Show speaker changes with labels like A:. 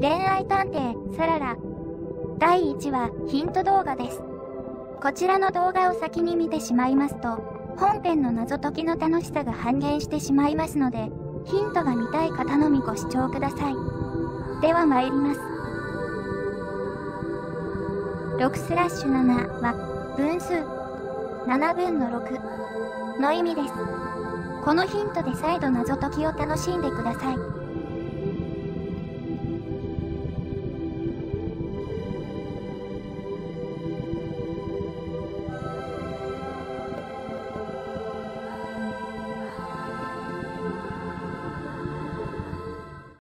A: 恋愛探偵、サララ。第1話、ヒント動画です。こちらの動画を先に見てしまいますと、本編の謎解きの楽しさが半減してしまいますので、ヒントが見たい方のみご視聴ください。では参ります。6スラッシュ7は、分数、7分の6の意味です。このヒントで再度謎解きを楽しんでください。